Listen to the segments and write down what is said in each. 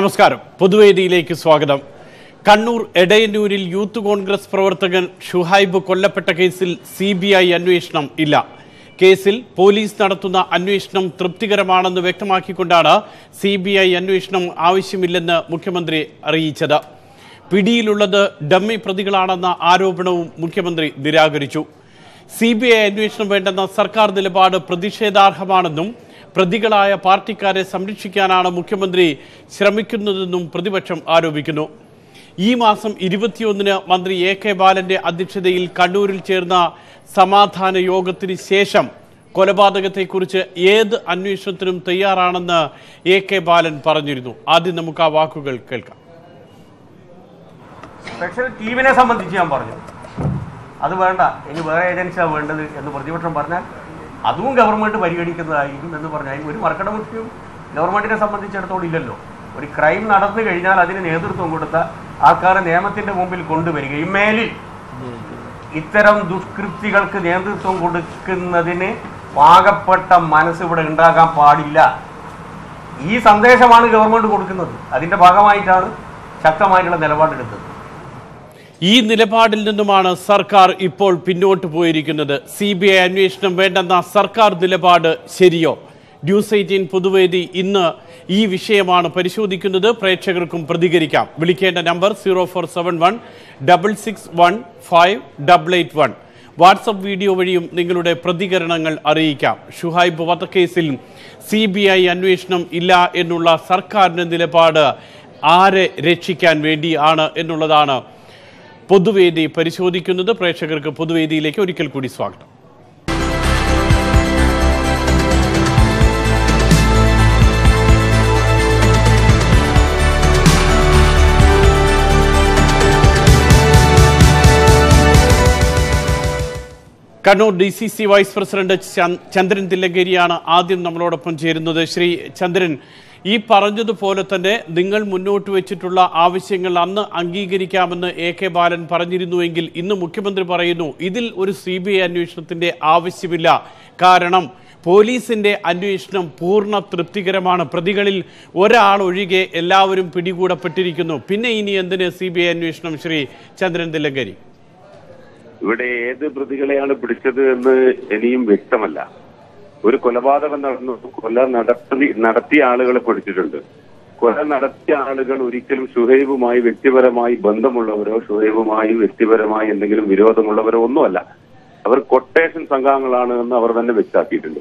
നമസ്കാരം. പൊതുവേദിയിലേക്ക് സ്വാഗതം. കണ്ണൂർ എടയന്നൂരിൽ യൂത്ത് കോൺഗ്രസ് പ്രവർത്തകൻ ഷുഹൈബ് കൊല്ലപ്പെട്ട കേസിൽ സി ബി ഐ അന്വേഷണം ഇല്ല. കേസിൽ പോലീസ് നടത്തുന്ന അന്വേഷണം തൃപ്തികരമാണെന്ന് വ്യക്തമാക്കിക്കൊണ്ടാണ് സി ബി ഐ അന്വേഷണം ആവശ്യമില്ലെന്ന് മുഖ്യമന്ത്രി അറിയിച്ചത്. പിടിയിലുള്ളത് ഡമ്മി പ്രതികളാണെന്ന ആരോപണവും മുഖ്യമന്ത്രി നിരാകരിച്ചു. സി ബി ഐ അന്വേഷണം വേണ്ടെന്ന സർക്കാർ നിലപാട് പ്രതിഷേധാർഹമാണെന്നും പ്രതികളായ പാർട്ടിക്കാരെ സംരക്ഷിക്കാനാണ് മുഖ്യമന്ത്രി ശ്രമിക്കുന്നതെന്നും പ്രതിപക്ഷം ആരോപിക്കുന്നു. ഈ മാസം ഇരുപത്തിയൊന്നിന് മന്ത്രി എ കെ ബാലന്റെ അധ്യക്ഷതയിൽ കണ്ണൂരിൽ ചേർന്ന സമാധാന യോഗത്തിന് ശേഷം കൊലപാതകത്തെക്കുറിച്ച് ഏത് അന്വേഷണത്തിനും തയ്യാറാണെന്ന് എ കെ ബാലൻ പറഞ്ഞിരുന്നു. ആദ്യം നമുക്ക് ആ വാക്കുകൾ കേൾക്കാം. സ്പെഷ്യൽ ടീമിനെ സംബന്ധിച്ച് ഞാൻ പറഞ്ഞു. അത് വേണ്ട. ഇനി വേറെ ഏജൻസിയാണ് വേണ്ടത് എന്ന് പ്രതിപക്ഷം പറഞ്ഞാൽ അതും ഗവൺമെന്റ് പരിഗണിക്കുന്നതായിരിക്കും എന്ന് പറഞ്ഞാൽ ഒരു മർക്കടമുഷ്ടിയും ഗവൺമെന്റിനെ സംബന്ധിച്ചിടത്തോളം ഇല്ലല്ലോ. ഒരു ക്രൈം നടന്നു കഴിഞ്ഞാൽ അതിന് നേതൃത്വം കൊടുത്ത ആൾക്കാർ നിയമത്തിന്റെ മുമ്പിൽ കൊണ്ടുവരികയും മേലിൽ. ഇത്തരം ദുഷ്കൃത്യങ്ങൾക്ക് നേതൃത്വം കൊടുക്കുന്നതിന് പാകപ്പെട്ട മനസ്സ് ഇവിടെ ഉണ്ടാകാൻ പാടില്ല. ഈ സന്ദേശമാണ് ഗവൺമെന്റ് കൊടുക്കുന്നത്. അതിന്റെ ഭാഗമായിട്ടാണ് ശക്തമായിട്ടുള്ള നിലപാടെടുത്തത്. ഈ നിലപാടിൽ നിന്നുമാണ് സർക്കാർ ഇപ്പോൾ പിന്നോട്ട് പോയിരിക്കുന്നത്. സി ബി ഐ അന്വേഷണം വേണ്ടെന്ന സർക്കാർ നിലപാട് ശരിയോ? ന്യൂസ് എയ്റ്റീൻ പൊതുവേദി ഇന്ന് ഈ വിഷയമാണ് പരിശോധിക്കുന്നത്. പ്രേക്ഷകർക്കും പ്രതികരിക്കാം. വിളിക്കേണ്ട number zero four seven one double six one five double eight one. WhatsApp video വഴിയും നിങ്ങളുടെ പ്രതികരണങ്ങൾ അറിയിക്കാം. ഷുഹൈബ് വധക്കേസിൽ സി ബി ഐ അന്വേഷണം ഇല്ല എന്നുള്ള സർക്കാരിന്റെ നിലപാട് ആരെ രക്ഷിക്കാൻ വേണ്ടിയാണ് എന്നുള്ളതാണ് പൊതുവേദി പരിശോധിക്കുന്നത് പ്രേക്ഷകർക്ക് പൊതുവേദിയിലേക്ക് ഒരിക്കൽ കൂടി സ്വാഗതം. Kannur D C C vice president Chandran തില്ലങ്കേരിയാണ് ആദ്യം നമ്മളോടൊപ്പം ചേരുന്നത്. ശ്രീ ചന്ദ്രൻ ഈ പറഞ്ഞതുപോലെ തന്നെ നിങ്ങൾ മുന്നോട്ട് വെച്ചിട്ടുള്ള ആവശ്യങ്ങൾ അന്ന് അംഗീകരിക്കാമെന്ന് എ കെ ബാലൻ പറഞ്ഞിരുന്നുവെങ്കിൽ ഇന്ന് മുഖ്യമന്ത്രി പറയുന്നു ഇതിൽ ഒരു സി ബി ഐ അന്വേഷണത്തിന്റെ ആവശ്യമില്ല. കാരണം പോലീസിന്റെ അന്വേഷണം പൂർണ തൃപ്തികരമാണ്. പ്രതികളിൽ ഒരാൾ ഒഴികെ എല്ലാവരും പിടികൂടപ്പെട്ടിരിക്കുന്നു. പിന്നെ ഇനി എന്തിന് സി ബി ഐ അന്വേഷണം ശ്രീ ചന്ദ്രൻ തില്ലങ്കരി? ഇവിടെ ഏത് പ്രതികളെയാണ് പിടിച്ചത് എന്ന് ഇനിയും വ്യക്തമല്ല. ഒരു കൊലപാതകം നടന്നു കൊല നടത്തി നടത്തിയ ആളുകളെ പിടിച്ചിട്ടുണ്ട് കൊല നടത്തിയ ആളുകൾ ഒരിക്കലും ഷുഹൈബുമായി വ്യക്തിപരമായി ബന്ധമുള്ളവരോ ഷുഹൈബുമായി വ്യക്തിപരമായി എന്തെങ്കിലും വിരോധമുള്ളവരോ ഒന്നുമല്ല. അവർ കൊട്ടേഷൻ സംഘങ്ങളാണ് എന്ന് അവർ തന്നെ വ്യക്തമാക്കിയിട്ടുണ്ട്.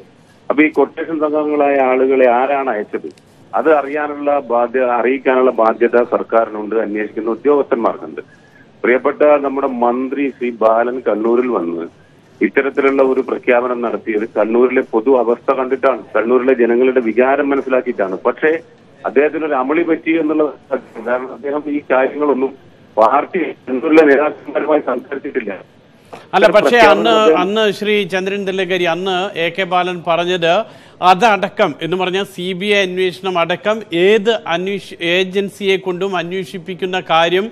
അപ്പൊ ഈ കൊട്ടേഷൻ സംഘങ്ങളായ ആളുകളെ ആരാണ് അയച്ചത്? അത് അറിയാനുള്ള ബാധ്യത അറിയിക്കാനുള്ള ബാധ്യത സർക്കാരിനുണ്ട് അന്വേഷിക്കുന്ന ഉദ്യോഗസ്ഥന്മാർക്കുണ്ട്. പ്രിയപ്പെട്ട നമ്മുടെ മന്ത്രി ശ്രീ ബാലൻ കണ്ണൂരിൽ വന്ന് ഇത്തരത്തിലുള്ള ഒരു പ്രഖ്യാപനം നടത്തിയത് കണ്ണൂരിലെ പൊതു അവസ്ഥ കണ്ടിട്ടാണ് കണ്ണൂരിലെ ജനങ്ങളുടെ വികാരം മനസ്സിലാക്കിയിട്ടാണ്. പക്ഷേ അദ്ദേഹത്തിന് ഒരു അമളി പറ്റി എന്നുള്ളത് കാരണം അദ്ദേഹം ഈ കാര്യങ്ങളൊന്നും പാർട്ടി കണ്ണൂരിലെ നേതാക്കന്മാരുമായി സംസാരിച്ചിട്ടില്ല. അല്ല പക്ഷേ അന്ന് അന്ന് ശ്രീ ചന്ദ്രൻ തെല്ലങ്കരി അന്ന് എ കെ ബാലൻ പറഞ്ഞത് അതടക്കം എന്ന് പറഞ്ഞാൽ സി ബി ഐ അന്വേഷണം അടക്കം ഏത് അന്വേഷ ഏജൻസിയെ കൊണ്ടും അന്വേഷിപ്പിക്കുന്ന കാര്യം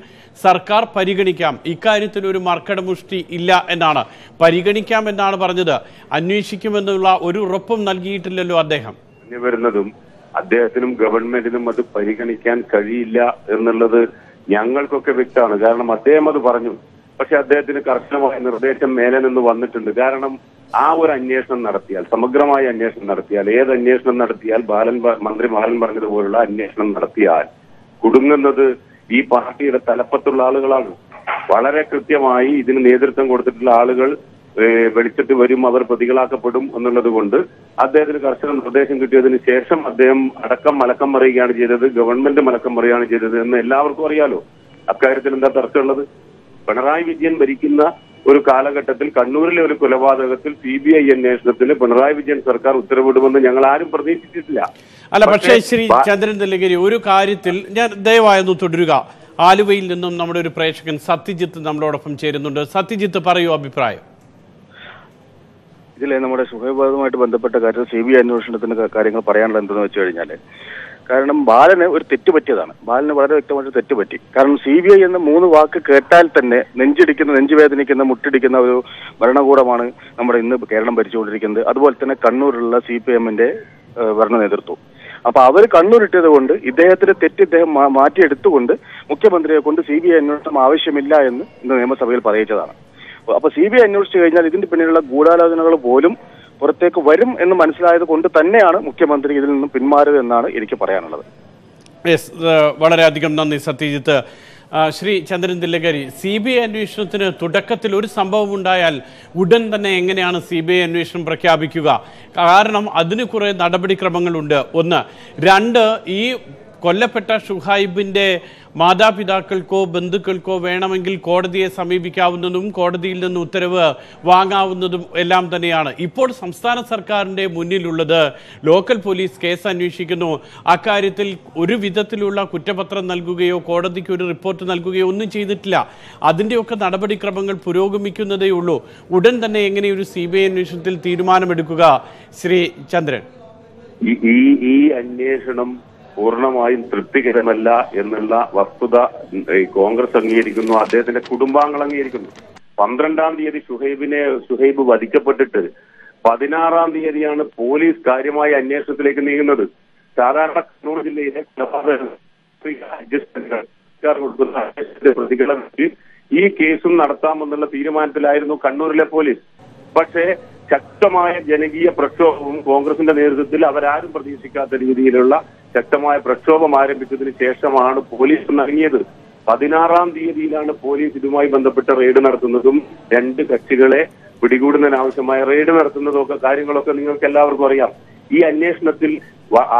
സർക്കാർ പരിഗണിക്കാം. ഇക്കാര്യത്തിൽ ഒരു മർക്കടമുഷ്ടി ഇല്ല എന്നാണ്. പരിഗണിക്കാം എന്നാണ് പറഞ്ഞത്. അന്വേഷിക്കുമെന്നുള്ള ഒരു ഉറപ്പും നൽകിയിട്ടില്ലല്ലോ അദ്ദേഹം. വരുന്നതും അദ്ദേഹത്തിനും ഗവൺമെന്റിനും അത് പരിഗണിക്കാൻ കഴിയില്ല എന്നുള്ളത് ഞങ്ങൾക്കൊക്കെ വ്യക്തമാണ്. കാരണം അദ്ദേഹം അത് പറഞ്ഞു. പക്ഷെ അദ്ദേഹത്തിന് കർശനമായ നിർദ്ദേശം മേലെ നിന്ന് വന്നിട്ടുണ്ട്. കാരണം ആ ഒരു അന്വേഷണം നടത്തിയാൽ സമഗ്രമായ അന്വേഷണം നടത്തിയാൽ ഏത് അന്വേഷണം നടത്തിയാൽ ബാലൻ മന്ത്രി ബാലൻ പറഞ്ഞതുപോലുള്ള അന്വേഷണം നടത്തിയാൽ കുടുങ്ങുന്നത് ഈ പാർട്ടിയുടെ തലപ്പത്തുള്ള ആളുകളാണ്. വളരെ കൃത്യമായി ഇതിന് നേതൃത്വം കൊടുത്തിട്ടുള്ള ആളുകൾ വെളിച്ചിട്ട് വരും അവർ പ്രതികളാക്കപ്പെടും എന്നുള്ളത് കൊണ്ട് അദ്ദേഹത്തിന് കർശന നിർദ്ദേശം കിട്ടിയതിന് ശേഷം അദ്ദേഹം അടക്കം മലക്കം പറയുകയാണ് ചെയ്തത് ഗവൺമെന്റ് മലക്കം പറയുകയാണ് ചെയ്തത് എന്ന് എല്ലാവർക്കും അറിയാലോ. അക്കാര്യത്തിൽ എന്താ തർക്കമുള്ളത്? പിണറായി വിജയൻ ഭരിക്കുന്ന ഒരു കാലഘട്ടത്തിൽ കണ്ണൂരിലെ ഒരു കൊലപാതകത്തിൽ സി ബി ഐ അന്വേഷണത്തിന് പിണറായി വിജയൻ സർക്കാർ ഉത്തരവിടുമെന്ന് ഞങ്ങൾ ആരും പ്രതീക്ഷിച്ചിട്ടില്ല. അല്ല പക്ഷേ ശ്രീ ചന്ദ്രൻ തില്ലങ്കരി ഒരു കാര്യത്തിൽ ഞാൻ ദയവായൊന്ന് തുടരുക. ആലുവയിൽ നിന്നും നമ്മുടെ ഒരു പ്രേക്ഷകൻ സത്യജിത്ത് നമ്മളോടൊപ്പം ചേരുന്നുണ്ട്. സത്യജിത്ത് പറയൂ അഭിപ്രായം. ഇതിലെ നമ്മുടെ സുഖവിഭാഗവുമായിട്ട് ബന്ധപ്പെട്ട കാര്യത്തിൽ സി ബി ഐ അന്വേഷണത്തിന്റെ കാര്യങ്ങൾ പറയാനുള്ള എന്തെന്ന് വെച്ച് കഴിഞ്ഞാൽ കാരണം ബാലന് ഒരു തെറ്റ് പറ്റിയതാണ്. ബാലന് വളരെ വ്യക്തമായിട്ട് തെറ്റ് പറ്റി. കാരണം സി ബി ഐ എന്ന മൂന്ന് വാക്ക് കേട്ടാൽ തന്നെ നെഞ്ചിടിക്കുന്ന നെഞ്ചുവേദനിക്കുന്ന മുട്ടിടിക്കുന്ന ഒരു ഭരണകൂടമാണ് നമ്മുടെ ഇന്ന് കേരളം ഭരിച്ചുകൊണ്ടിരിക്കുന്നത്. അതുപോലെ തന്നെ കണ്ണൂരിലുള്ള സി പി എമ്മിന്റെ ഭരണ നേതൃത്വം. അപ്പൊ അവർ കണ്ണൂരിട്ടത് കൊണ്ട് ഇദ്ദേഹത്തിന്റെ തെറ്റ് ഇദ്ദേഹം മാറ്റിയെടുത്തുകൊണ്ട് മുഖ്യമന്ത്രിയെ കൊണ്ട് സി ബി ഐ അന്വേഷണം ആവശ്യമില്ല എന്ന് ഇന്ന് നിയമസഭയിൽ പറയിച്ചതാണ്. അപ്പൊ സി ബി ഐ അന്വേഷിച്ചു കഴിഞ്ഞാൽ ഇതിന്റെ പിന്നിലുള്ള ഗൂഢാലോചനകൾ പോലും പുറത്തേക്ക് വരും എന്ന് മനസ്സിലായത് കൊണ്ട് തന്നെയാണ് മുഖ്യമന്ത്രി ഇതിൽ നിന്നും പിന്മാറുക എന്നാണ് എനിക്ക് പറയാനുള്ളത്. യെസ് വളരെയധികം നന്ദി Satyajith. Shri Chandran Thillankeri C B I അന്വേഷണത്തിന് തുടക്കത്തിൽ ഒരു സംഭവം ഉണ്ടായാൽ ഉടൻ തന്നെ എങ്ങനെയാണ് സി ബി ഐ അന്വേഷണം പ്രഖ്യാപിക്കുക? കാരണം അതിന് കുറേ നടപടിക്രമങ്ങളുണ്ട്. ഒന്ന് രണ്ട് ഈ കൊല്ലപ്പെട്ട ഷുഹൈബിന്റെ മാതാപിതാക്കൾക്കോ ബന്ധുക്കൾക്കോ വേണമെങ്കിൽ കോടതിയെ സമീപിക്കാവുന്നതും കോടതിയിൽ നിന്ന് ഉത്തരവ് വാങ്ങാവുന്നതും എല്ലാം തന്നെയാണ്. ഇപ്പോൾ സംസ്ഥാന സർക്കാരിന്റെ മുന്നിലുള്ളത് ലോക്കൽ പോലീസ് കേസ് അന്വേഷിക്കുന്നു. അക്കാര്യത്തിൽ ഒരു വിധത്തിലുള്ള കുറ്റപത്രം നൽകുകയോ കോടതിക്ക് ഒരു റിപ്പോർട്ട് നൽകുകയോ ഒന്നും ചെയ്തിട്ടില്ല. അതിന്റെയൊക്കെ നടപടിക്രമങ്ങൾ പുരോഗമിക്കുന്നതേ ഉള്ളൂ. ഉടൻ തന്നെ എങ്ങനെ ഒരു സി ബി ഐ അന്വേഷണത്തിൽ തീരുമാനമെടുക്കുക? ശ്രീ ചന്ദ്രൻ. ഈ- ഈ അന്വേഷണം പൂർണമായും തൃപ്തികരമല്ല എന്നുള്ള വസ്തുത കോൺഗ്രസ് അംഗീകരിക്കുന്നു അദ്ദേഹത്തിന്റെ കുടുംബാംഗങ്ങൾ അംഗീകരിക്കുന്നു. പന്ത്രണ്ടാം തീയതി ഷുഹൈബിനെ ഷുഹൈബ് വധിക്കപ്പെട്ടിട്ട് പതിനാറാം തീയതിയാണ് പോലീസ് കാര്യമായ അന്വേഷണത്തിലേക്ക് നീങ്ങുന്നത്. സാധാരണ കണ്ണൂർ ജില്ലയിലെ പ്രതികളെ ഈ കേസും നടത്താമെന്നുള്ള തീരുമാനത്തിലായിരുന്നു കണ്ണൂരിലെ പോലീസ്. പക്ഷേ ശക്തമായ ജനകീയ പ്രക്ഷോഭവും കോൺഗ്രസിന്റെ നേതൃത്വത്തിൽ അവരാരും പ്രതീക്ഷിക്കാത്ത രീതിയിലുള്ള ശക്തമായ പ്രക്ഷോഭം ആരംഭിച്ചതിന് ശേഷമാണ് പോലീസ് ഇറങ്ങിയത്. പതിനാറാം തീയതിയിലാണ് പോലീസ് ഇതുമായി ബന്ധപ്പെട്ട റെയ്ഡ് നടത്തുന്നതും രണ്ട് കക്ഷികളെ പിടികൂടുന്നതിനാവശ്യമായ റെയ്ഡ് നടത്തുന്നതും ഒക്കെ കാര്യങ്ങളൊക്കെ നിങ്ങൾക്ക് എല്ലാവർക്കും അറിയാം. ഈ അന്വേഷണത്തിൽ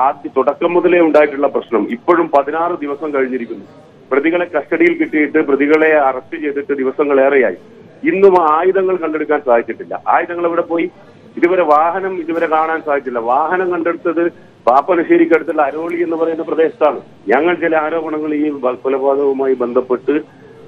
ആദ്യ തുടക്കം മുതലേ ഉണ്ടായിട്ടുള്ള പ്രശ്നം ഇപ്പോഴും പതിനാറ് ദിവസം കഴിഞ്ഞിരിക്കുന്നു. പ്രതികളെ കസ്റ്റഡിയിൽ കിട്ടിയിട്ട് പ്രതികളെ അറസ്റ്റ് ചെയ്തിട്ട് ദിവസങ്ങളേറെയായി. ഇന്നും ആയുധങ്ങൾ കണ്ടെടുക്കാൻ സാധിച്ചിട്ടില്ല. ആയുധങ്ങൾ എവിടെ പോയി? ഇതുവരെ വാഹനം ഇതുവരെ കാണാൻ സാധിച്ചില്ല. വാഹനം കണ്ടെടുത്തത് പാപ്പനശ്ശേരിക്കടുത്തുള്ള അരോളി എന്ന് പറയുന്ന പ്രദേശത്താണ്. ഞങ്ങൾ ചില ആരോപണങ്ങൾ ഈ കൊലപാതകവുമായി ബന്ധപ്പെട്ട്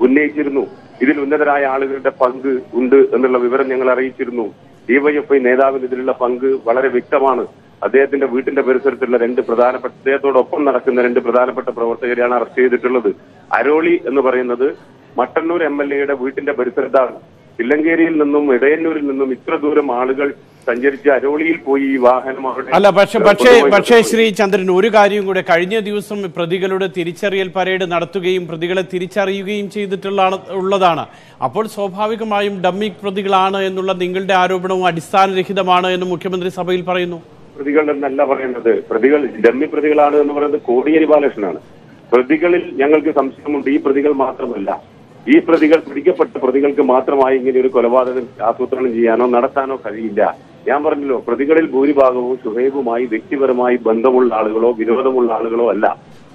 ഉന്നയിച്ചിരുന്നു. ഇതിൽ ഉന്നതരായ ആളുകളുടെ പങ്ക് ഉണ്ട് എന്നുള്ള വിവരം ഞങ്ങൾ അറിയിച്ചിരുന്നു. ഡിവൈഎഫ്ഐ നേതാവിന് ഇതിലുള്ള പങ്ക് വളരെ വ്യക്തമാണ്. അദ്ദേഹത്തിന്റെ വീട്ടിന്റെ പരിസരത്തുള്ള രണ്ട് പ്രധാനപ്പെട്ട അദ്ദേഹത്തോടൊപ്പം നടക്കുന്ന രണ്ട് പ്രധാനപ്പെട്ട പ്രവർത്തകരെയാണ് അറസ്റ്റ് ചെയ്തിട്ടുള്ളത്. അരോളി എന്ന് പറയുന്നത് മട്ടന്നൂർ എം എൽ എയുടെ വീട്ടിന്റെ പരിസരത്താണ്. തില്ലങ്കേരിയിൽ നിന്നും ഇടയന്നൂരിൽ നിന്നും ഇത്ര ദൂരം ആളുകൾ സഞ്ചരിച്ച് അരോളിയിൽ പോയി ഈ വാഹനം അല്ല പക്ഷെ പക്ഷേ പക്ഷേ ശ്രീ ചന്ദ്രൻ ഒരു കാര്യം കൂടെ കഴിഞ്ഞ ദിവസം പ്രതികളുടെ തിരിച്ചറിയൽ പരേഡ് നടത്തുകയും പ്രതികളെ തിരിച്ചറിയുകയും ചെയ്തിട്ടുള്ള ഉള്ളതാണ്. അപ്പോൾ സ്വാഭാവികമായും ഡമ്മി പ്രതികളാണ് എന്നുള്ള നിങ്ങളുടെ ആരോപണവും അടിസ്ഥാനരഹിതമാണ് എന്ന് മുഖ്യമന്ത്രി സഭയിൽ പറയുന്നു. പ്രതികൾ എന്നല്ല പറയേണ്ടത്. പ്രതികൾ ഡമ്മി പ്രതികളാണ് എന്ന് പറയുന്നത് കോടിയേരി ബാലകൃഷ്ണനാണ്. പ്രതികളിൽ ഞങ്ങൾക്ക് സംശയമുണ്ട്. ഈ പ്രതികൾ മാത്രമല്ല. ഈ പ്രതികൾ പിടിക്കപ്പെട്ട പ്രതികൾക്ക് മാത്രമായി ഇങ്ങനെ ഒരു കൊലപാതകം ആസൂത്രണം ചെയ്യാനോ നടത്താനോ കഴിയില്ല. ഞാൻ പറഞ്ഞല്ലോ പ്രതികളിൽ ഭൂരിഭാഗവും ഷുഹൈബുമായി വ്യക്തിപരമായി ബന്ധമുള്ള ആളുകളോ വിരോധമുള്ള ആളുകളോ അല്ല.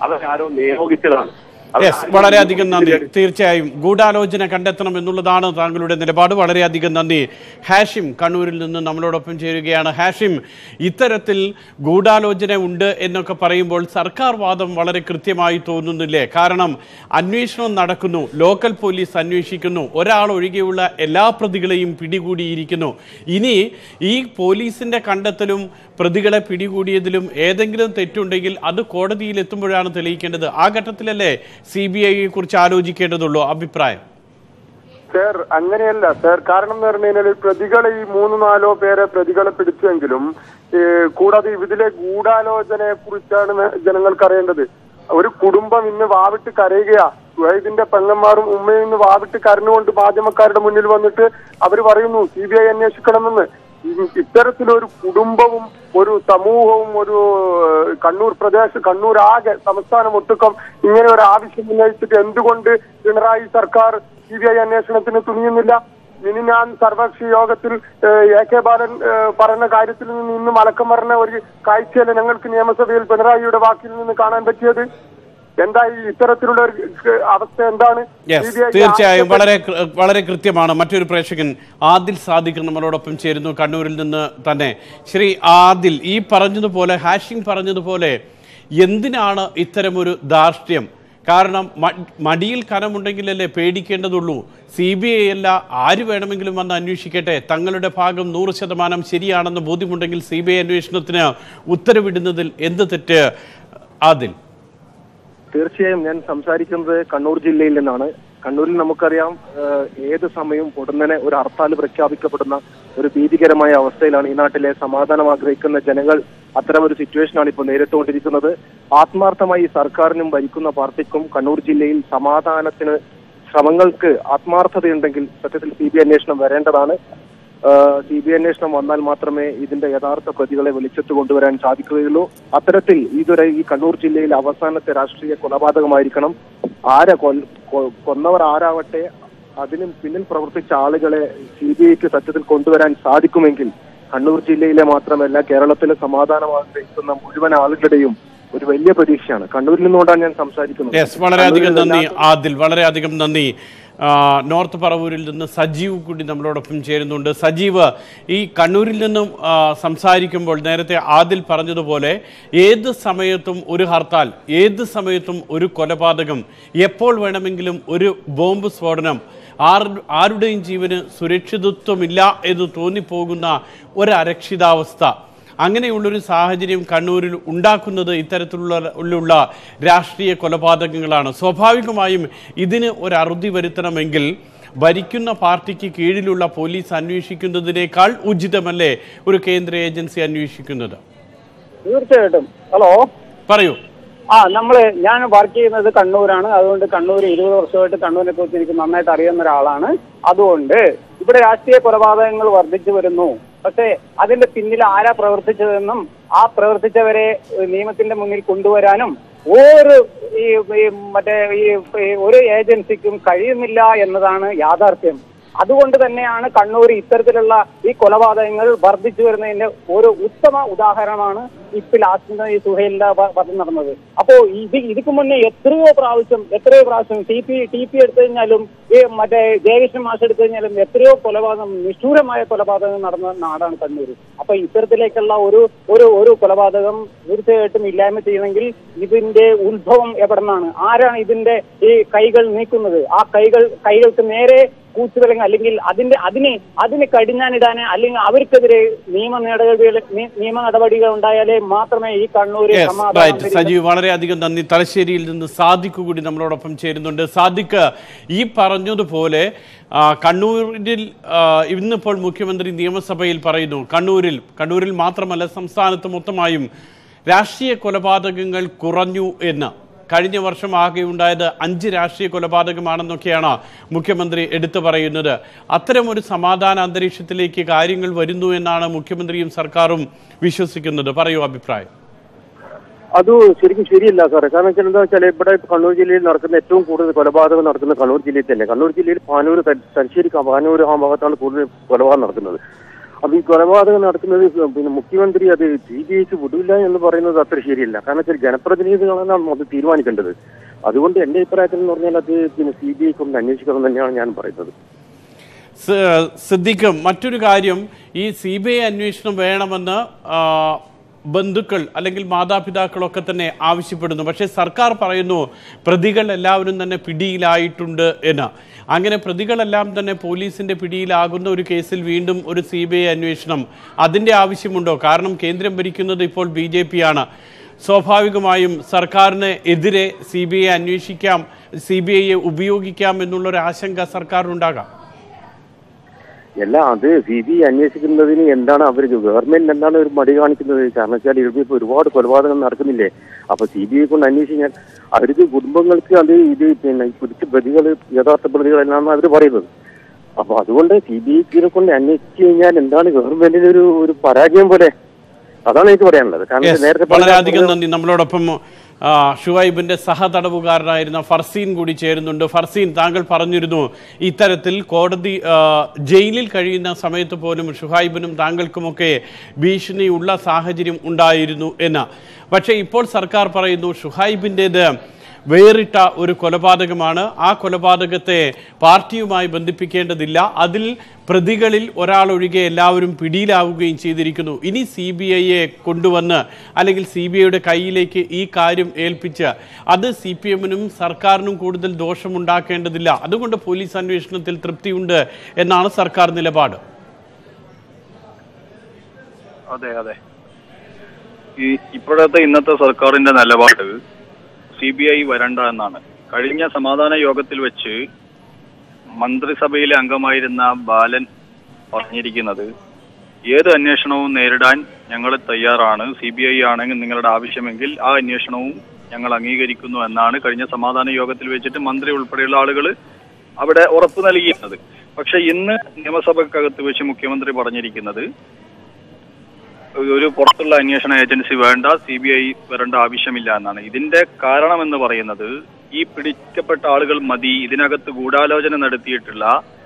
അവരാരോ നിയോഗിച്ചതാണ്. യെസ് വളരെയധികം നന്ദി. തീർച്ചയായും ഗൂഢാലോചന കണ്ടെത്തണം എന്നുള്ളതാണ് താങ്കളുടെ നിലപാട്. വളരെയധികം നന്ദി. ഹാഷിം കണ്ണൂരിൽ നിന്ന് നമ്മളോടൊപ്പം ചേരുകയാണ്. ഹാഷിം ഇത്തരത്തിൽ ഗൂഢാലോചന ഉണ്ട് എന്നൊക്കെ പറയുമ്പോൾ സർക്കാർ വാദം വളരെ കൃത്യമായി തോന്നുന്നില്ലേ? കാരണം അന്വേഷണം നടക്കുന്നു. ലോക്കൽ പോലീസ് അന്വേഷിക്കുന്നു. ഒരാൾ ഒഴികെയുള്ള എല്ലാ പ്രതികളെയും പിടികൂടിയിരിക്കുന്നു. ഇനി ഈ പോലീസിന്റെ കണ്ടെത്തലും പ്രതികളെ പിടികൂടിയതിലും ഏതെങ്കിലും തെറ്റുണ്ടെങ്കിൽ അത് കോടതിയിൽ എത്തുമ്പോഴാണ് തെളിയിക്കേണ്ടത്. ആ ഘട്ടത്തിലല്ലേ സി ബി ഐയെ കുറിച്ച് ആലോചിക്കേണ്ടതുള്ളൂ. അഭിപ്രായം? സർ അങ്ങനെയല്ല. സർ കാരണം എന്ന് പറഞ്ഞു കഴിഞ്ഞാൽ പ്രതികളെ ഈ മൂന്ന് നാലോ പേരെ പ്രതികളെ പിടിച്ചെങ്കിലും കൂടാതെ ഇതിലെ ഗൂഢാലോചനയെ കുറിച്ചാണ് ജനങ്ങൾക്ക് അറിയേണ്ടത്. ഒരു കുടുംബം ഇന്ന് വാവിട്ട് കരയുകയാ. സുഹൈദിന്റെ പെങ്ങന്മാരും ഉമ്മയും ഇന്ന് വാവിട്ട് കരഞ്ഞുകൊണ്ട് മാധ്യമക്കാരുടെ മുന്നിൽ വന്നിട്ട് അവർ പറയുന്നു സി ബി ഐ അന്വേഷിക്കണമെന്ന്. ഇത്തരത്തിലൊരു കുടുംബവും ഒരു സമൂഹവും ഒരു കണ്ണൂർ പ്രദേശം കണ്ണൂർ ആകെ സംസ്ഥാനം ഒട്ടുക്കം ഇങ്ങനെ ഒരു ആവശ്യം ഉന്നയിച്ചിട്ട് എന്തുകൊണ്ട് പിണറായി സർക്കാർ സി ബി ഐ അന്വേഷണത്തിന് തുനിയുന്നില്ല? ഇനി ഞാൻ സർവകക്ഷി യോഗത്തിൽ എ കെ ബാലൻ പറഞ്ഞ കാര്യത്തിൽ നിന്ന് ഇന്നും അലക്കം പറഞ്ഞ ഒരു കാഴ്ചയല്ല ഞങ്ങൾക്ക് നിയമസഭയിൽ പിണറായിയുടെ വാക്കിൽ നിന്ന് കാണാൻ പറ്റിയത്? എന്താ ഇത്തരത്തിലുള്ള ഒരു അവസ്ഥ എന്താണ്? തീർച്ചയായും വളരെ വളരെ കൃത്യമാണ്. മറ്റൊരു പ്രേക്ഷകൻ ആദിൽ സാദിഖ് നമ്മളോടൊപ്പം ചേരുന്നു കണ്ണൂരിൽ നിന്ന് തന്നെ. ശ്രീ ആദിൽ ഈ പറഞ്ഞതുപോലെ ഹാഷിംഗ് പറഞ്ഞതുപോലെ എന്തിനാണ് ഇത്തരമൊരു ധാർഷ്ട്യം? കാരണം മടിയിൽ കനമുണ്ടെങ്കിലല്ലേ പേടിക്കേണ്ടതുള്ളൂ. സി ബി ഐ അല്ല ആര് വേണമെങ്കിലും വന്ന് അന്വേഷിക്കട്ടെ? തങ്ങളുടെ ഭാഗം നൂറ് ശതമാനം ശരിയാണെന്ന് ബോധ്യമുണ്ടെങ്കിൽ സി ബി ഐ അന്വേഷണത്തിന് ഉത്തരവിടുന്നതിൽ എന്ത് തെറ്റ്? ആദിൽ. തീർച്ചയായും ഞാൻ സംസാരിക്കുന്നത് കണ്ണൂർ ജില്ലയിൽ നിന്നാണ്. കണ്ണൂരിൽ നമുക്കറിയാം ഏത് സമയവും ഉടനെ ഒരു ഹർത്താൽ പ്രഖ്യാപിക്കപ്പെടുന്ന ഒരു ഭീതികരമായ അവസ്ഥയിലാണ് ഈ നാട്ടിലെ സമാധാനം ആഗ്രഹിക്കുന്ന ജനങ്ങൾ അത്തരമൊരു സിറ്റുവേഷനാണ് ഇപ്പോൾ നേരിട്ടുകൊണ്ടിരിക്കുന്നത്. ആത്മാർത്ഥമായി സർക്കാരിനും ഭരിക്കുന്ന പാർട്ടിക്കും കണ്ണൂർ ജില്ലയിൽ സമാധാനത്തിന് ശ്രമങ്ങൾക്ക് ആത്മാർത്ഥതയുണ്ടെങ്കിൽ സത്യത്തിൽ സി ബി അന്വേഷണം വരേണ്ടതാണ്. സി ബി അന്വേഷണം വന്നാൽ മാത്രമേ ഇതിന്റെ യഥാർത്ഥ പ്രതികളെ വെളിച്ചത്ത് കൊണ്ടുവരാൻ സാധിക്കുകയുള്ളൂ. അത്തരത്തിൽ ഇതുവരെ ഈ കണ്ണൂർ ജില്ലയിൽ അവസാനത്തെ രാഷ്ട്രീയ കൊലപാതകമായിരിക്കണം. ആരെ കൊന്നവർ ആരാവട്ടെ അതിനും പിന്നിൽ പ്രവർത്തിച്ച ആളുകളെ സി ബി ഐക്ക് സത്യത്തിൽ കൊണ്ടുവരാൻ സാധിക്കുമെങ്കിൽ കണ്ണൂർ ജില്ലയിലെ മാത്രമല്ല കേരളത്തിലെ സമാധാനം ആഗ്രഹിക്കുന്ന മുഴുവൻ ആളുകളുടെയും ഒരു വലിയ പ്രതീക്ഷയാണ്. കണ്ണൂരിൽ നിന്നുകൊണ്ടാണ് ഞാൻ സംസാരിക്കുന്നത്. വളരെയധികം നന്ദി ആദിൽ. വളരെയധികം നന്ദി. നോർത്ത് പറവൂരിൽ നിന്ന് സജീവ് കൂടി നമ്മളോടൊപ്പം ചേരുന്നുണ്ട്. സജീവ് ഈ കണ്ണൂരിൽ നിന്നും സംസാരിക്കുമ്പോൾ നേരത്തെ ആദിൽ പറഞ്ഞതുപോലെ ഏത് സമയത്തും ഒരു ഹർത്താൽ ഏത് സമയത്തും ഒരു കൊലപാതകം എപ്പോൾ വേണമെങ്കിലും ഒരു ബോംബ് സ്ഫോടനം ആരുടെയും ജീവന് സുരക്ഷിതത്വമില്ല എന്ന് തോന്നിപ്പോകുന്ന ഒരു അരക്ഷിതാവസ്ഥ അങ്ങനെയുള്ളൊരു സാഹചര്യം കണ്ണൂരിൽ ഉണ്ടാക്കുന്നത് ഇത്തരത്തിലുള്ള ഉള്ള രാഷ്ട്രീയ കൊലപാതകങ്ങളാണ്. സ്വാഭാവികമായും ഇതിന് ഒരു അറുതി വരുത്തണമെങ്കിൽ ഭരിക്കുന്ന പാർട്ടിക്ക് കീഴിലുള്ള പോലീസ് അന്വേഷിക്കുന്നതിനേക്കാൾ ഉചിതമല്ലേ ഒരു കേന്ദ്ര ഏജൻസി അന്വേഷിക്കുന്നത്? തീർച്ചയായിട്ടും. ഹലോ? പറയൂ. ആ നമ്മൾ ഞാൻ വർക്ക് ചെയ്യുന്നത് കണ്ണൂരാണ്. അതുകൊണ്ട് കണ്ണൂർ ഇരുപത് വർഷമായിട്ട് കണ്ണൂരിനെ കുറിച്ച് എനിക്ക് നന്നായിട്ട് അറിയുന്ന ഒരാളാണ്. അതുകൊണ്ട് ഇവിടെ രാഷ്ട്രീയ കൊലപാതകങ്ങൾ വർദ്ധിച്ചു വരുന്നു. പക്ഷേ അതിന്റെ പിന്നിൽ ആരാ പ്രവർത്തിച്ചതെന്നും ആ പ്രവർത്തിച്ചവരെ നിയമത്തിന്റെ മുന്നിൽ കൊണ്ടുവരാനും ഒരു ഈ മറ്റേ ഈ ഒരു ഏജൻസിക്കും കഴിയുന്നില്ല എന്നതാണ് യാഥാർത്ഥ്യം. അതുകൊണ്ട് തന്നെയാണ് കണ്ണൂർ ഇത്തരത്തിലുള്ള ഈ കൊലപാതകങ്ങൾ വർദ്ധിച്ചു വരുന്നതിന്റെ ഒരു ഉത്തമ ഉദാഹരണമാണ് ഇപ്പൊ ലാസ്റ്റ് ഈ സുഹൈലിന്റെ വധം നടന്നത്. അപ്പോ ഇത് ഇതിക്കു മുന്നേ എത്രയോ പ്രാവശ്യം എത്രയോ പ്രാവശ്യം ടി പി ടി പി എടുത്തു കഴിഞ്ഞാലും ഈ മറ്റേ ജയകൃഷ്ണൻ മാഷ് എടുത്തു കഴിഞ്ഞാലും എത്രയോ കൊലപാതകം നിഷ്ഠൂരമായ കൊലപാതകം നടന്ന നാടാണ് കണ്ണൂർ. അപ്പൊ ഇത്തരത്തിലേക്കുള്ള ഒരു ഒരു ഒരു കൊലപാതകം തീർച്ചയായിട്ടും ഇല്ലായ്മ ചെയ്യണമെങ്കിൽ ഇതിന്റെ ഉത്ഭവം എവിടെ നിന്നാണ് ആരാണ് ഇതിന്റെ ഈ കൈകൾ നീക്കുന്നത്? ആ കൈകൾ കൈകൾക്ക് നേരെ കൂച്ചുവിലങ്ങ് അല്ലെങ്കിൽ അതിന്റെ അതിനെ അതിന് കടിഞ്ഞാനിടാൻ അല്ലെങ്കിൽ അവർക്കെതിരെ നിയമ നടപടികൾ നിയമ നടപടികൾ ഉണ്ടായാലേ മാത്രമേ ഈ കണ്ണൂര് സജീവ് വളരെയധികം നന്ദി. തലശ്ശേരിയിൽ നിന്ന് സാദിഖ് കൂടി നമ്മളോടൊപ്പം ചേരുന്നുണ്ട്. സാദിഖ് ഈ പറഞ്ഞതുപോലെ കണ്ണൂരിൽ ഇന്നിപ്പോൾ മുഖ്യമന്ത്രി നിയമസഭയിൽ പറയുന്നു കണ്ണൂരിൽ കണ്ണൂരിൽ മാത്രമല്ല സംസ്ഥാനത്ത് മൊത്തമായും രാഷ്ട്രീയ കൊലപാതകങ്ങൾ കുറഞ്ഞു എന്ന്. കഴിഞ്ഞ വർഷം ആകെ ഉണ്ടായത് അഞ്ച് രാഷ്ട്രീയ കൊലപാതകമാണെന്നൊക്കെയാണ് മുഖ്യമന്ത്രി എടുത്തു പറയുന്നത്. അത്തരമൊരു സമാധാന അന്തരീക്ഷത്തിലേക്ക് കാര്യങ്ങൾ വരുന്നു എന്നാണ് മുഖ്യമന്ത്രിയും സർക്കാരും വിശ്വസിക്കുന്നത്. പറയൂ അഭിപ്രായം. അത് ശരിക്കും ശരിയല്ല സാറേ. കാരണം വെച്ചാൽ എന്താ വെച്ചാൽ ഇവിടെ കണ്ണൂർ ജില്ലയിൽ നടക്കുന്ന ഏറ്റവും കൂടുതൽ കൊലപാതകം നടക്കുന്ന കണ്ണൂർ ജില്ലയിൽ തന്നെ കണ്ണൂർ ജില്ലയിൽ പാനൂർ തലശ്ശേരി പാനൂർ ആ ഭാഗത്താണ് കൂടുതൽ കൊലപാതകം നടക്കുന്നത്. അപ്പൊ ഈ കൊലപാതകം നടക്കുന്നത് പിന്നെ മുഖ്യമന്ത്രി അത് സി ബി ഐക്ക് വിടില്ല എന്ന് പറയുന്നത് അത്ര ശരിയല്ല. കാരണം വെച്ചാൽ ജനപ്രതിനിധികളാണ് അത് തീരുമാനിക്കേണ്ടത്. അതുകൊണ്ട് എന്റെ അഭിപ്രായത്തിൽ എന്ന് പറഞ്ഞാൽ അത് പിന്നെ സി ബി ഐക്ക് ഒന്ന് അന്വേഷിക്കണം തന്നെയാണ് ഞാൻ പറയുന്നത്. സിദ്ദിഖും മറ്റൊരു കാര്യം ഈ സി ബി ഐ അന്വേഷണം വേണമെന്ന് ബന്ധുക്കൾ അല്ലെങ്കിൽ മാതാപിതാക്കളൊക്കെ തന്നെ ആവശ്യപ്പെടുന്നു. പക്ഷേ സർക്കാർ പറയുന്നു പ്രതികൾ എല്ലാവരും തന്നെ പിടിയിലായിട്ടുണ്ട് എന്ന്. അങ്ങനെ പ്രതികളെല്ലാം തന്നെ പോലീസിന്റെ പിടിയിലാകുന്ന ഒരു കേസിൽ വീണ്ടും ഒരു സി ബി ഐ അന്വേഷണം അതിന്റെ ആവശ്യമുണ്ടോ? കാരണം കേന്ദ്രം ഭരിക്കുന്നത് ഇപ്പോൾ ബി ജെ പി ആണ് സ്വാഭാവികമായും സർക്കാരിന് എതിരെ സി ബി ഐ അന്വേഷിക്കാം സി ബി ഐയെ ഉപയോഗിക്കാം എന്നുള്ളൊരു ആശങ്ക സർക്കാരിനുണ്ടാകാം. അല്ല അത് സി ബി ഐ അന്വേഷിക്കുന്നതിന് എന്താണ് അവർ ഗവൺമെന്റ് എന്താണ് ഒരു മടി കാണിക്കുന്നത്? കാരണം വെച്ചാൽ ഇവിടെ ഇപ്പൊ ഒരുപാട് കൊലപാതകം നടക്കുന്നില്ലേ? അപ്പൊ സി ബി ഐ കൊണ്ട് അന്വേഷിക്കാൻ അവർക്ക് കുടുംബങ്ങൾക്ക് അത് ഇത് പിന്നെ പിടിച്ച പ്രതികൾ യഥാർത്ഥ പ്രതികൾ എന്നാണ് അവർ പറയുന്നത്. അപ്പൊ അതുകൊണ്ട് സി ബി ഐ കൊണ്ട് അന്വേഷിച്ചു കഴിഞ്ഞാൽ എന്താണ് ഗവൺമെന്റിന് ഒരു ഒരു പരാജയം പോലെ? അതാണ് എനിക്ക് പറയാനുള്ളത്. കാരണം നേരത്തെ വളരെയധികം നന്ദി. നമ്മളോടൊപ്പം ഷുവൈബിന്റെ ഷുഹൈബിന്റെ സഹതടവുകാരനായിരുന്ന ഫർസീൻ കൂടി ചേരുന്നുണ്ട്. ഫർസീൻ താങ്കൾ പറഞ്ഞിരുന്നു ഇത്തരത്തിൽ കോടതി ജയിലിൽ കഴിയുന്ന സമയത്ത് പോലും ഷുഹൈബിനും താങ്കൾക്കുമൊക്കെ ഭീഷണിയുള്ള സാഹചര്യം ഉണ്ടായിരുന്നു എന്ന്. പക്ഷേ ഇപ്പോൾ സർക്കാർ പറയുന്നു ഷുഹൈബിന്റെത് വേറിട്ട ഒരു കൊലപാതകമാണ്. ആ കൊലപാതകത്തെ പാർട്ടിയുമായി ബന്ധിപ്പിക്കേണ്ടതില്ല. അതിൽ പ്രതികളിൽ ഒരാളൊഴികെ എല്ലാവരും പിടിയിലാവുകയും ചെയ്തിരിക്കുന്നു. ഇനി സി ബി ഐയെ കൊണ്ടുവന്ന് അല്ലെങ്കിൽ സി ബി ഐയുടെ കയ്യിലേക്ക് ഈ കാര്യം ഏൽപ്പിച്ച് അത് സി പി എമ്മിനും സർക്കാരിനും കൂടുതൽ ദോഷമുണ്ടാക്കേണ്ടതില്ല. അതുകൊണ്ട് പോലീസ് അന്വേഷണത്തിൽ തൃപ്തിയുണ്ട് എന്നാണ് സർക്കാർ നിലപാട്. അതെ അതെ. ഈ ഇപ്പോഴത്തെ ഇന്നത്തെ സർക്കാരിന്റെ നിലപാട് സി ബി ഐ വരണ്ട എന്നാണ്. കഴിഞ്ഞ സമാധാന യോഗത്തിൽ വെച്ച് മന്ത്രിസഭയിലെ അംഗമായിരുന്ന ബാലൻ പറഞ്ഞിരിക്കുന്നത് ഏത് അന്വേഷണവും നേരിടാൻ ഞങ്ങൾ തയ്യാറാണ്. സി ബി ഐ ആണെങ്കിൽ നിങ്ങളുടെ ആവശ്യമെങ്കിൽ ആ അന്വേഷണവും ഞങ്ങൾ അംഗീകരിക്കുന്നു എന്നാണ് കഴിഞ്ഞ സമാധാന യോഗത്തിൽ വെച്ചിട്ട് മന്ത്രി ഉൾപ്പെടെയുള്ള ആളുകൾ അവിടെ ഉറപ്പ് നൽകിയിരുന്നത്. പക്ഷെ ഇന്ന് നിയമസഭക്കകത്ത് വെച്ച് മുഖ്യമന്ത്രി പറഞ്ഞിരിക്കുന്നത് ഒരു പുറത്തുള്ള അന്വേഷണ ഏജൻസി വേണ്ട സി ബി ഐ വരേണ്ട ആവശ്യമില്ല എന്നാണ്. ഇതിന്റെ കാരണം എന്ന് പറയുന്നത് ഈ പിടിക്കപ്പെട്ട ആളുകൾ മതി ഇതിനകത്ത് ഗൂഢാലോചന നടത്തിയിട്ടുള്ള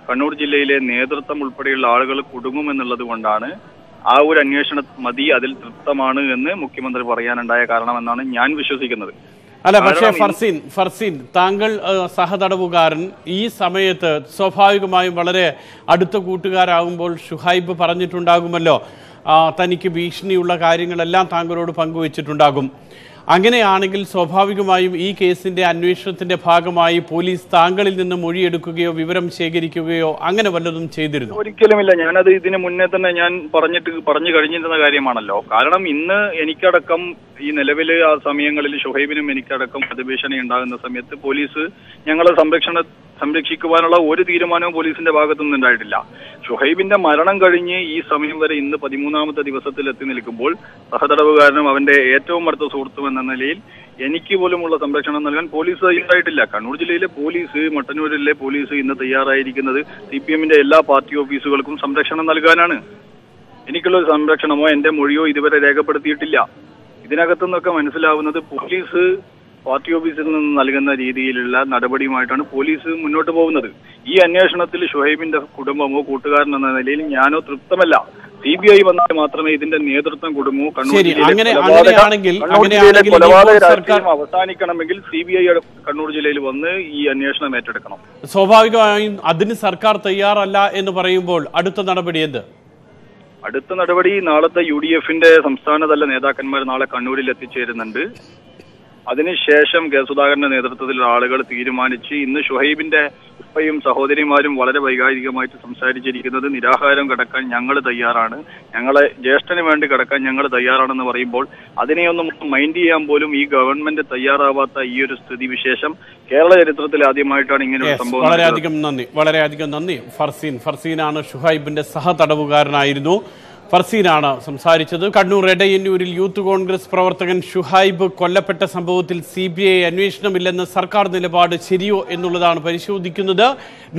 കണ്ണൂർ ജില്ലയിലെ നേതൃത്വം ഉൾപ്പെടെയുള്ള ആളുകൾ കുടുങ്ങുമെന്നുള്ളത് കൊണ്ടാണ് ആ ഒരു അന്വേഷണം മതി അതിൽ തൃപ്തമാണ് എന്ന് മുഖ്യമന്ത്രി പറയാനുണ്ടായ കാരണമെന്നാണ് ഞാൻ വിശ്വസിക്കുന്നത്. അല്ല പക്ഷേ ഫർസീൻ ഫർസീൻ താങ്കൾ സഹതടവുകാരൻ ഈ സമയത്ത് സ്വാഭാവികമായും വളരെ അടുത്ത കൂട്ടുകാരാകുമ്പോൾ ഷുഹൈബ് പറഞ്ഞിട്ടുണ്ടാകുമല്ലോ. തനിക്ക് ഭീഷണിയുള്ള കാര്യങ്ങളെല്ലാം താങ്കളോട് പങ്കുവച്ചിട്ടുണ്ടാകും. അങ്ങനെയാണെങ്കിൽ സ്വാഭാവികമായും ഈ കേസിന്റെ അന്വേഷണത്തിന്റെ ഭാഗമായി പോലീസ് താങ്കളിൽ നിന്ന് മൊഴിയെടുക്കുകയോ വിവരം ശേഖരിക്കുകയോ അങ്ങനെ വല്ലതും ചെയ്തിരുന്നു? ഒരിക്കലുമില്ല. ഞാനത് ഇതിന് മുന്നേ തന്നെ ഞാൻ പറഞ്ഞിട്ട് പറഞ്ഞു കഴിഞ്ഞിരുന്ന കാര്യമാണല്ലോ. കാരണം ഇന്ന് എനിക്കടക്കം ഈ നിലവിൽ ആ സമയങ്ങളിൽ ഷുഹൈബിനും എനിക്കടക്കം വധഭീഷണി ഉണ്ടാകുന്ന സമയത്ത് പോലീസ് ഞങ്ങളെ സംരക്ഷണ സംരക്ഷിക്കുവാനുള്ള ഒരു തീരുമാനവും പോലീസിന്റെ ഭാഗത്തുനിന്ന് ഉണ്ടായിട്ടില്ല. ഷുഹൈബിന്റെ മരണം കഴിഞ്ഞ് ഈ സമയം വരെ ഇന്ന് പതിമൂന്നാമത്തെ ദിവസത്തിൽ എത്തി നിൽക്കുമ്പോൾ സഹതടവുകാരനും അവന്റെ ഏറ്റവും അടുത്ത സുഹൃത്തും എന്ന നിലയിൽ എനിക്ക് പോലുമുള്ള സംരക്ഷണം നൽകാൻ പോലീസ് തയ്യാറായിട്ടില്ല. കണ്ണൂർ ജില്ലയിലെ പോലീസ് മട്ടന്നൂരിലെ പോലീസ് ഇന്ന് തയ്യാറായിരിക്കുന്നത് സി പി എമ്മിന്റെ എല്ലാ പാർട്ടി ഓഫീസുകൾക്കും സംരക്ഷണം നൽകാനാണ്. എനിക്കുള്ള സംരക്ഷണമോ എന്റെ മൊഴിയോ ഇതുവരെ രേഖപ്പെടുത്തിയിട്ടില്ല. ഇതിനകത്തു നിന്നൊക്കെ മനസ്സിലാവുന്നത് പോലീസ് പാർട്ടി ഓഫീസിൽ നിന്ന് നൽകുന്ന രീതിയിലുള്ള നടപടിയുമായിട്ടാണ് പോലീസ് മുന്നോട്ട് പോകുന്നത്. ഈ അന്വേഷണത്തിൽ ഷുഹൈബിന്റെ കുടുംബമോ കൂട്ടുകാരൻ എന്ന നിലയിൽ ഞാനോ തൃപ്തമല്ല. സി ബി ഐ വന്നാൽ മാത്രമേ ഇതിന്റെ നേതൃത്വം കണ്ണൂർ ജില്ലയിലെ കൊലപാതക- രാഷ്ട്രീയം അവസാനിക്കണമെങ്കിൽ സി ബി ഐ കണ്ണൂർ ജില്ലയിൽ വന്ന് ഈ അന്വേഷണം ഏറ്റെടുക്കണം. സ്വാഭാവികമായും അതിന് സർക്കാർ തയ്യാറല്ല എന്ന് പറയുമ്പോൾ അടുത്ത നടപടി എന്ത്? അടുത്ത നടപടി നാളത്തെ യു ഡി എഫിന്റെ സംസ്ഥാനതല നേതാക്കന്മാർ നാളെ കണ്ണൂരിൽ എത്തിച്ചേരുന്നുണ്ട്. അതിനുശേഷം കെ സുധാകരന്റെ നേതൃത്വത്തിൽ ആളുകൾ തീരുമാനിച്ച് ഇന്ന് ഷുഹൈബിന്റെ ഉപ്പയും സഹോദരിമാരും വളരെ വൈകാരികമായിട്ട് സംസാരിച്ചിരിക്കുന്നത് നിരാഹാരം കിടക്കാൻ ഞങ്ങൾ തയ്യാറാണ്. ഞങ്ങളെ ജ്യേഷ്ഠന് വേണ്ടി കിടക്കാൻ ഞങ്ങൾ തയ്യാറാണെന്ന് പറയുമ്പോൾ അതിനെയൊന്നും മൈൻഡ് ചെയ്യാൻ പോലും ഈ ഗവൺമെന്റ് തയ്യാറാവാത്ത ഈ ഒരു സ്ഥിതി വിശേഷം കേരള ചരിത്രത്തിൽ ആദ്യമായിട്ടാണ് ഇങ്ങനെ ഒരു സംഭവം. വളരെയധികം നന്ദി വളരെയധികം നന്ദി. ഫർസീൻ ഫർസീനാണ് ഷുഹൈബിന്റെ സഹതടവുകാരനായിരുന്നു. ഫർസീനാണ് സംസാരിച്ചത്. കണ്ണൂർ എടയന്നൂരിൽ യൂത്ത് കോൺഗ്രസ് പ്രവർത്തകൻ ഷുഹൈബ് കൊല്ലപ്പെട്ട സംഭവത്തിൽ സി ബി ഐ അന്വേഷണമില്ലെന്ന സർക്കാർ നിലപാട് ശരിയോ എന്നുള്ളതാണ് പരിശോധിക്കുന്നത്.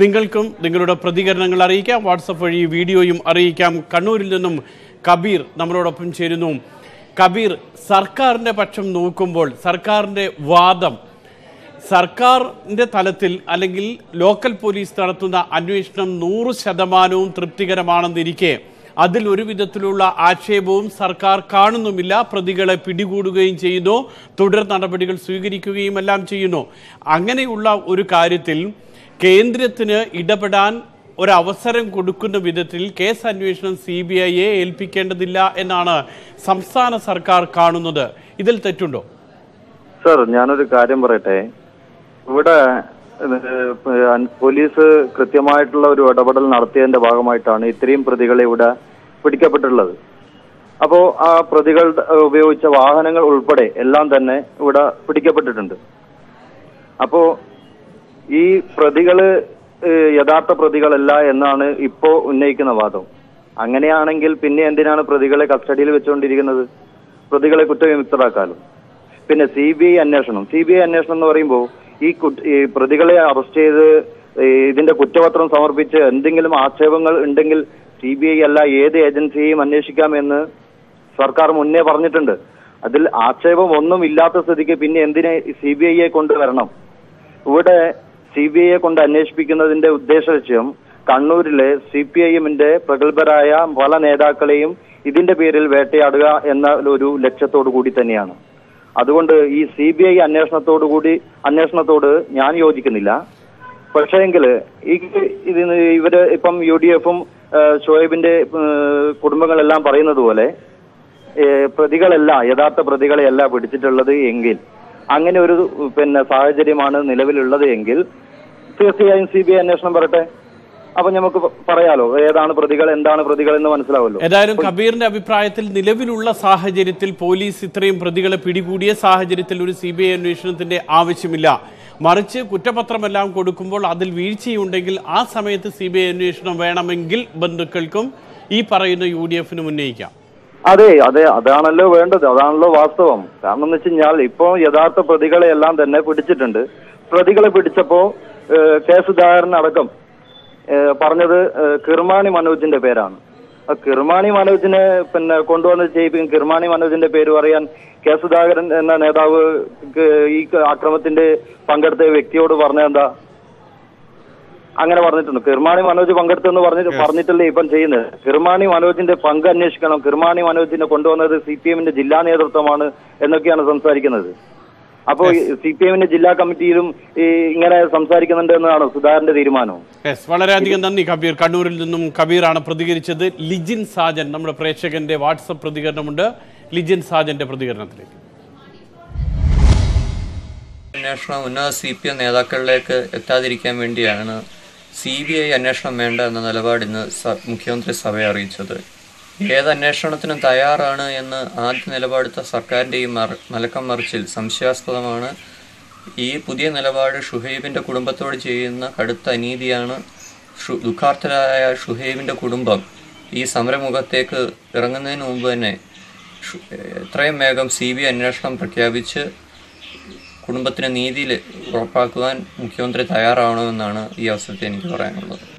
നിങ്ങൾക്കും നിങ്ങളുടെ പ്രതികരണങ്ങൾ അറിയിക്കാം. വാട്സപ്പ് വഴി വീഡിയോയും അറിയിക്കാം. കണ്ണൂരിൽ നിന്നും കബീർ നമ്മളോടൊപ്പം ചേരുന്നു. കബീർ സർക്കാരിന്റെ പക്ഷം നോക്കുമ്പോൾ സർക്കാരിന്റെ വാദം സർക്കാരിന്റെ തലത്തിൽ അല്ലെങ്കിൽ ലോക്കൽ പോലീസ് നടത്തുന്ന അന്വേഷണം നൂറ് ശതമാനവും തൃപ്തികരമാണെന്നിരിക്കെ അതിൽ ഒരു വിധത്തിലുള്ള ആക്ഷേപവും സർക്കാർ കാണുന്നുമില്ല. പ്രതികളെ പിടികൂടുകയും ചെയ്യുന്നു. തുടർ നടപടികൾ സ്വീകരിക്കുകയും എല്ലാം ചെയ്യുന്നു. അങ്ങനെയുള്ള ഒരു കാര്യത്തിൽ കേന്ദ്രത്തിന് ഇടപെടാൻ ഒരവസരം കൊടുക്കുന്ന വിധത്തിൽ കേസ് അന്വേഷണം സി ബി ഐയെ ഏൽപ്പിക്കേണ്ടതില്ല എന്നാണ് സംസ്ഥാന സർക്കാർ കാണുന്നത്. ഇതിൽ തെറ്റുണ്ടോ? സർ ഞാനൊരു കാര്യം പറയട്ടെ. ഇവിടെ പോലീസ് കൃത്യമായിട്ടുള്ള ഒരു ഇടപെടൽ നടത്തിയതിന്റെ ഭാഗമായിട്ടാണ് ഇത്രയും പ്രതികളെ ഇവിടെ പിടിക്കപ്പെട്ടിട്ടുള്ളത്. അപ്പോ ആ പ്രതികൾ ഉപയോഗിച്ച വാഹനങ്ങൾ ഉൾപ്പെടെ എല്ലാം തന്നെ ഇവിടെ പിടിക്കപ്പെട്ടിട്ടുണ്ട്. അപ്പോ ഈ പ്രതികൾ യഥാർത്ഥ പ്രതികളല്ല എന്നാണ് ഇപ്പോ ഉന്നയിക്കുന്ന വാദം. അങ്ങനെയാണെങ്കിൽ പിന്നെ എന്തിനാണ് പ്രതികളെ കസ്റ്റഡിയിൽ വെച്ചുകൊണ്ടിരിക്കുന്നത്? പ്രതികളെ കുറ്റവിമുക്തരാക്കാലും? പിന്നെ സി ബി ഐ അന്വേഷണം. സി ബി ഐ അന്വേഷണം എന്ന് പറയുമ്പോൾ ഈ പ്രതികളെ അറസ്റ്റ് ചെയ്ത് ഇതിന്റെ കുറ്റപത്രം സമർപ്പിച്ച് എന്തെങ്കിലും ആക്ഷേപങ്ങൾ ഉണ്ടെങ്കിൽ സി ബി ഐ അല്ല ഏത് ഏജൻസിയെയും അന്വേഷിക്കാമെന്ന് സർക്കാർ മുന്നേ പറഞ്ഞിട്ടുണ്ട്. അതിൽ ആക്ഷേപം ഒന്നും ഇല്ലാത്ത സ്ഥിതിക്ക് പിന്നെ എന്തിനെ സി ബി ഐയെ കൊണ്ടുവരണം ഇവിടെ സി ബി ഐയെ കൊണ്ട് അന്വേഷിപ്പിക്കുന്നതിന്റെ ഉദ്ദേശ ലക്ഷ്യം കണ്ണൂരിലെ സി പി ഐ എമ്മിന്റെ പ്രഗത്ഭരായ പല നേതാക്കളെയും ഇതിന്റെ പേരിൽ വേട്ടയാടുക എന്ന ഒരു ലക്ഷ്യത്തോടു കൂടി തന്നെയാണ്. അതുകൊണ്ട് ഈ സി ബി ഐ അന്വേഷണത്തോടു കൂടി അന്വേഷണത്തോട് ഞാൻ യോജിക്കുന്നില്ല. പക്ഷേങ്കിൽ ഈ ഇതിന് ഇവർ ഇപ്പം യു ഡി എഫും ഷോയബിന്റെ കുടുംബങ്ങളെല്ലാം പറയുന്നത് പോലെ പ്രതികളല്ല യഥാർത്ഥ പ്രതികളെയല്ല പിടിച്ചിട്ടുള്ളത് എങ്കിൽ അങ്ങനെ ഒരു പിന്നെ സാഹചര്യമാണ് നിലവിലുള്ളത് എങ്കിൽ തീർച്ചയായും സി ബി ഐ അന്വേഷണം വരട്ടെ. അപ്പൊ നമുക്ക് പറയാലോ ഏതാണ് പ്രതികൾ എന്താണ് പ്രതികൾ എന്ന് മനസ്സിലാവല്ലോ. ഏതായാലും കബീറിന്റെ അഭിപ്രായത്തിൽ നിലവിലുള്ള സാഹചര്യത്തിൽ പോലീസ് ഇത്രയും പ്രതികളെ പിടികൂടിയ സാഹചര്യത്തിൽ ഒരു സി ബി ഐ അന്വേഷണത്തിന്റെ ആവശ്യമില്ല. മറിച്ച് കുറ്റപത്രമെല്ലാം കൊടുക്കുമ്പോൾ അതിൽ വീഴ്ചയുണ്ടെങ്കിൽ ആ സമയത്ത് സി ബി ഐ അന്വേഷണം വേണമെങ്കിൽ ബന്ധുക്കൾക്കും ഈ പറയുന്ന യു ഡി എഫിനും ഉന്നയിക്കാം. അതെ അതെ അതാണല്ലോ വേണ്ടത് അതാണല്ലോ വാസ്തവം. കാരണം എന്ന് വെച്ച് കഴിഞ്ഞാൽ ഇപ്പൊ യഥാർത്ഥ പ്രതികളെ എല്ലാം തന്നെ പിടിച്ചിട്ടുണ്ട്. പ്രതികളെ പിടിച്ചപ്പോ കേസ് ധാരണ അടക്കം പറഞ്ഞത് കിർമാണി മനോജിന്റെ പേരാണ്. കിർമാണി മനോജിനെ പിന്നെ കൊണ്ടുവന്ന് ചെയ്യിപ്പിക്കും കിർമാണി മനോജിന്റെ പേര് പറയാൻ കെ സുധാകരൻ എന്ന നേതാവ് ഈ അക്രമത്തിന്റെ പങ്കെടുത്ത വ്യക്തിയോട് പറഞ്ഞെന്താ അങ്ങനെ പറഞ്ഞിട്ടുണ്ട്. കിർമാണി മനോജ് പങ്കെടുത്തെന്ന് പറഞ്ഞിട്ട് പറഞ്ഞിട്ടല്ലേ ഇപ്പം ചെയ്യുന്നത്. കിർമാണി മനോജിന്റെ പങ്ക് അന്വേഷിക്കണം. കിർമാണി മനോജിനെ കൊണ്ടുവന്നത് സി പി എമ്മിന്റെ ജില്ലാ നേതൃത്വമാണ് എന്നൊക്കെയാണ് സംസാരിക്കുന്നത്. അപ്പോൾ സി പി എമ്മിന്റെ ജില്ലാ കമ്മിറ്റിയിലും ഇങ്ങനെ സംസാരിക്കുന്നുണ്ട് എന്നതാണ് സുധാകരന്റെ തീരുമാനം വളരെയധികം നന്ദി കബീർ. കണ്ണൂരിൽ നിന്നും കബീറാണ് പ്രതികരിച്ചത്. ലിജിൻ സാജൻ നമ്മുടെ പ്രേക്ഷകന്റെ വാട്സപ്പ് പ്രതികരണമുണ്ട്. ലിജിൻ സാജന്റെ പ്രതികരണത്തിലേക്ക്. അന്വേഷണം ഉന്നത സി പി എം നേതാക്കളിലേക്ക് എത്താതിരിക്കാൻ വേണ്ടിയാണ് സി ബി ഐ അന്വേഷണം വേണ്ട എന്ന നിലപാട് ഇന്ന് മുഖ്യമന്ത്രി സഭയെ അറിയിച്ചത്. ഏത് അന്വേഷണത്തിനും തയ്യാറാണ് എന്ന് ആദ്യ നിലപാടെടുത്ത സർക്കാരിന്റെ ഈ മറ മലക്കം മറിച്ചിൽ സംശയാസ്പദമാണ്. ഈ പുതിയ നിലപാട് ഷുഹൈബിന്റെ കുടുംബത്തോട് ചെയ്യുന്ന കടുത്ത അനീതിയാണ് ഷു ദുഃഖാർത്ഥരായ ഷുഹൈബിന്റെ കുടുംബം. ഈ സമരമുഖത്തേക്ക് ഇറങ്ങുന്നതിന് മുമ്പ് തന്നെ എത്രയും വേഗം സി ബി അന്വേഷണം പ്രഖ്യാപിച്ച് കുടുംബത്തിന് നീതി ഉറപ്പാക്കുവാൻ മുഖ്യമന്ത്രി തയ്യാറാവണമെന്നാണ് ഈ അവസരത്തിൽ എനിക്ക് പറയാനുള്ളത്.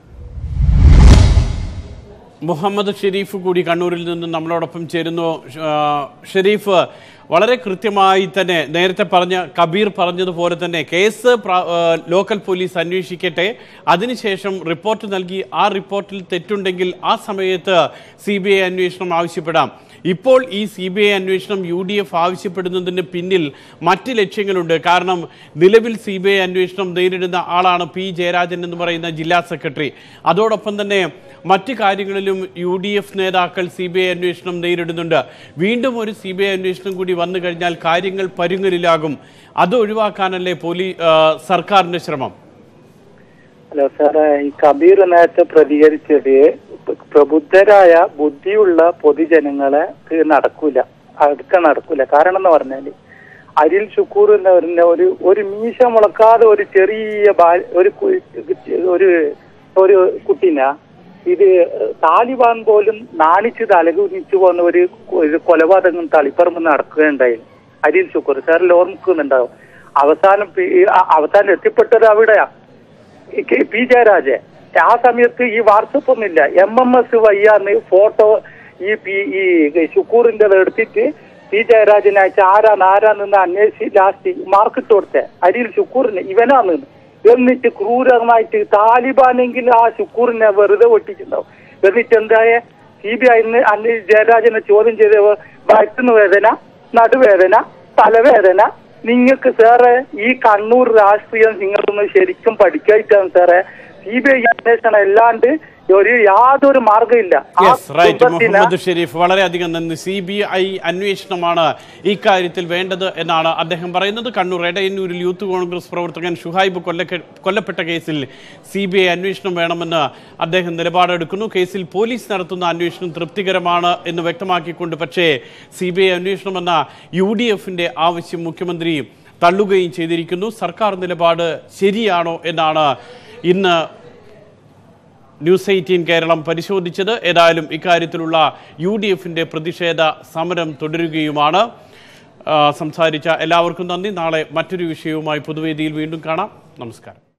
മുഹമ്മദ് ഷെരീഫ് കൂടി കണ്ണൂരിൽ നിന്ന് നമ്മളോടൊപ്പം ചേരുന്നു. ഷെരീഫ് വളരെ കൃത്യമായി തന്നെ നേരത്തെ പറഞ്ഞ കബീർ പറഞ്ഞതുപോലെ തന്നെ കേസ് ലോക്കൽ പോലീസ് അന്വേഷിക്കട്ടെ. അതിനുശേഷം റിപ്പോർട്ട് നൽകി. ആ റിപ്പോർട്ടിൽ തെറ്റുണ്ടെങ്കിൽ ആ സമയത്ത് സി അന്വേഷണം ആവശ്യപ്പെടാം. ഇപ്പോൾ ഈ സി ബി ഐ അന്വേഷണം യു ഡി എഫ് ആവശ്യപ്പെടുന്നതിന് പിന്നിൽ മറ്റ് ലക്ഷ്യങ്ങളുണ്ട്. കാരണം നിലവിൽ സി ബി ഐ അന്വേഷണം നേരിടുന്ന ആളാണ് പി ജയരാജൻ എന്ന് പറയുന്ന ജില്ലാ സെക്രട്ടറി. അതോടൊപ്പം തന്നെ മറ്റ് കാര്യങ്ങളിലും യു ഡി എഫ് നേതാക്കൾ സി ബി ഐ അന്വേഷണം നേരിടുന്നുണ്ട്. വീണ്ടും ഒരു സി ബി ഐ അന്വേഷണം കൂടി വന്നു കഴിഞ്ഞാൽ കാര്യങ്ങൾ പരുങ്ങലിലാകും. അത് ഒഴിവാക്കാനല്ലേ പോലീ സർക്കാരിന്റെ ശ്രമം? ഹലോ സാറേ ഈ കബീർ നേരത്തെ പ്രതികരിച്ചത് പ്രബുദ്ധരായ ബുദ്ധിയുള്ള പൊതുജനങ്ങളെ നടക്കൂല അടുക്ക നടക്കൂല. കാരണം എന്ന് പറഞ്ഞാൽ അരിൽ ഷുക്കൂർ എന്ന് പറഞ്ഞ ഒരു ഒരു മീശ മുളക്കാതെ ഒരു ചെറിയ ഒരു ഒരു ഒരു കുട്ടീന ഇത് താലിബാൻ പോലും നാണിച്ച് തലകുനിച്ചു പോകുന്ന ഒരു കൊലപാതകം തളിപ്പറമ്പ് നടക്കുകയുണ്ടായി അരിൽ ഷുക്കൂർ സാറിൽ ഓർമ്മിക്കുന്നുണ്ടാവും അവസാനം അവസാനം എത്തിപ്പെട്ടത് അവിടെയാ. ഈ കെ- പി ജയരാജൻ. ആ സമയത്ത് ഈ വാട്സപ്പ് ഒന്നുമില്ല എം എം എസ് വയ്യാന്ന് ഫോട്ടോ ഈ പി ഈ ഷുക്കൂറിന്റെ എടുത്തിട്ട് പി ജയരാജൻ അയച്ച ആരാന്ന് ആരാന്ന് അന്വേഷിച്ച് ലാസ്റ്റ് മാർക്കിട്ട് കൊടുത്ത. അരിയിൽ ഷുക്കൂറിന് ഇവനാന്ന്. എന്നിട്ട് ക്രൂരമായിട്ട് താലിബാനെങ്കിൽ ആ ശുക്കൂറിനെ വെറുതെ ഒട്ടിച്ചിട്ടുണ്ടാവും എന്നിട്ട് എന്തായ? സി ബി ഐ ജയരാജനെ ചോദ്യം ചെയ്ത വയറ്റുന്ന വേദന നടുവേദന തലവേദന നിങ്ങൾക്ക് സാറേ ഈ കണ്ണൂർ രാഷ്ട്രീയം നിങ്ങളൊന്ന് ശരിക്കും പഠിക്കായിട്ടാണ് സാറേ. സി ബി ഐ അന്വേഷണം അല്ലാണ്ട് ഒരു യാതൊരു മാർഗമില്ല മുഹമ്മദ് ഷെരീഫ് വളരെയധികം നന്ദി സി ബി ഐ അന്വേഷണമാണ് ഇക്കാര്യത്തിൽ വേണ്ടത് എന്നാണ് അദ്ദേഹം പറയുന്നത്. കണ്ണൂർ എടയന്നൂരിൽ യൂത്ത് കോൺഗ്രസ് പ്രവർത്തകൻ ഷുഹൈബ് കൊല്ല കൊല്ലപ്പെട്ട കേസിൽ സി ബി ഐ അന്വേഷണം വേണമെന്ന് അദ്ദേഹം നിലപാടെടുക്കുന്നു. കേസിൽ പോലീസ് നടത്തുന്ന അന്വേഷണം തൃപ്തികരമാണ് എന്ന് വ്യക്തമാക്കിക്കൊണ്ട് പക്ഷേ സി ബി ഐ അന്വേഷണമെന്ന യു ഡി എഫിന്റെ ആവശ്യം മുഖ്യമന്ത്രി തള്ളുകയും ചെയ്തിരിക്കുന്നു. സർക്കാർ നിലപാട് ശരിയാണോ എന്നാണ് ഇന്ന് ന്യൂസ് എയ്റ്റീൻ കേരളം പരിശോധിച്ചത്. ഏതായാലും ഇക്കാര്യത്തിലുള്ള യു ഡി എഫിന്റെ പ്രതിഷേധ സമരം തുടരുകയുമാണ്. സംസാരിച്ച എല്ലാവർക്കും നന്ദി. നാളെ മറ്റൊരു വിഷയവുമായി പൊതുവേദിയിൽ വീണ്ടും കാണാം. നമസ്കാരം.